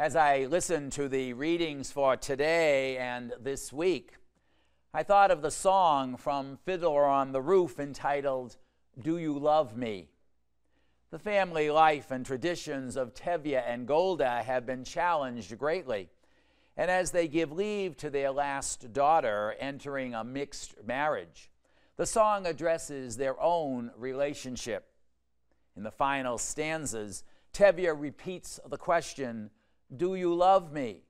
As I listened to the readings for today and this week, I thought of the song from Fiddler on the Roof entitled, Do You Love Me? The family life and traditions of Tevye and Golde have been challenged greatly. And as they give leave to their last daughter entering a mixed marriage, the song addresses their own relationship. In the final stanzas, Tevye repeats the question, do you love me?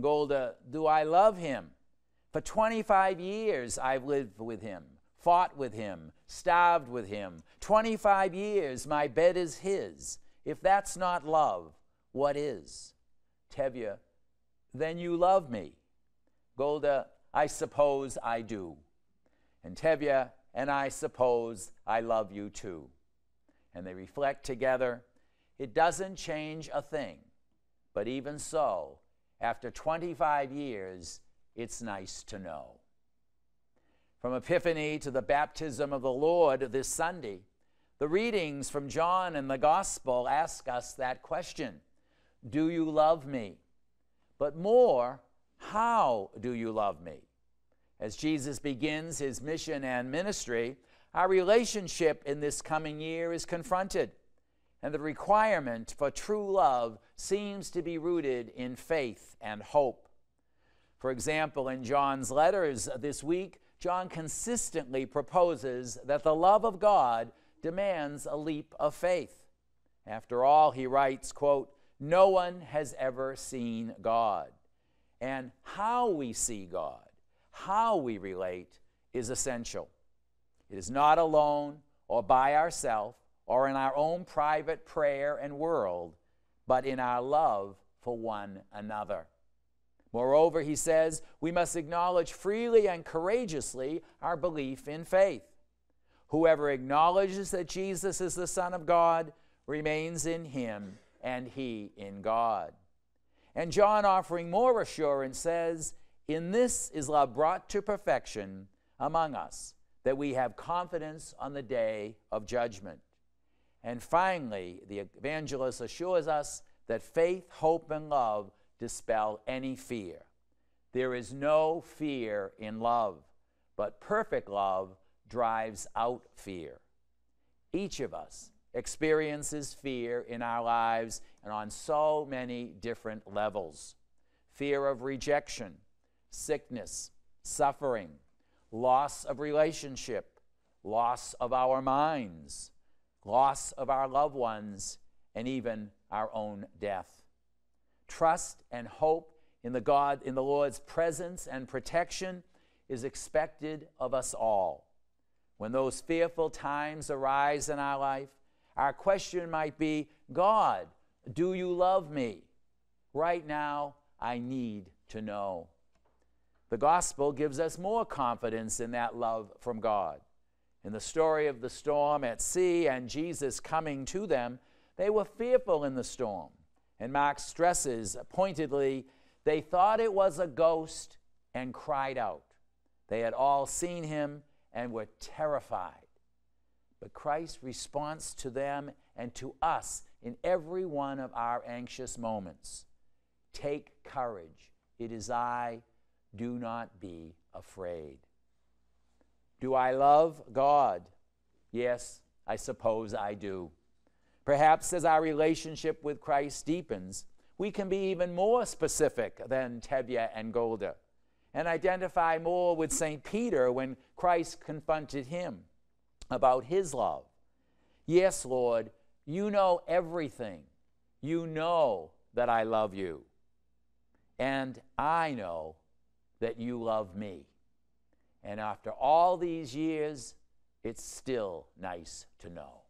Golde, do I love him? For 25 years I've lived with him, fought with him, starved with him. 25 years my bed is his. If that's not love, what is? Tevye, then you love me. Golda, I suppose I do. And Tevye, and I suppose I love you too. And they reflect together. It doesn't change a thing. But even so, after 25 years, it's nice to know. From Epiphany to the baptism of the Lord this Sunday, the readings from John and the Gospel ask us that question Do you love me? But more, how do you love me? As Jesus begins his mission and ministry, our relationship in this coming year is confronted and the requirement for true love seems to be rooted in faith and hope. For example, in John's letters this week, John consistently proposes that the love of God demands a leap of faith. After all, he writes, quote, "No one has ever seen God." And how we see God, how we relate is essential. It is not alone or by ourselves or in our own private prayer and world, but in our love for one another. Moreover, he says, we must acknowledge freely and courageously our belief in faith. Whoever acknowledges that Jesus is the Son of God remains in him, and he in God. And John, offering more assurance, says, In this is love brought to perfection among us, that we have confidence on the day of judgment. And finally, the evangelist assures us that faith, hope, and love dispel any fear. There is no fear in love, but perfect love drives out fear. Each of us experiences fear in our lives and on so many different levels fear of rejection, sickness, suffering, loss of relationship, loss of our minds loss of our loved ones, and even our own death. Trust and hope in the God in the Lord's presence and protection is expected of us all. When those fearful times arise in our life, our question might be, God, do you love me? Right now, I need to know. The gospel gives us more confidence in that love from God. In the story of the storm at sea and Jesus coming to them, they were fearful in the storm. And Mark stresses pointedly, they thought it was a ghost and cried out. They had all seen him and were terrified. But Christ's response to them and to us in every one of our anxious moments take courage. It is I. Do not be afraid. Do I love God? Yes, I suppose I do. Perhaps as our relationship with Christ deepens, we can be even more specific than Tevye and Golde and identify more with St. Peter when Christ confronted him about his love. Yes, Lord, you know everything. You know that I love you. And I know that you love me. And after all these years, it's still nice to know.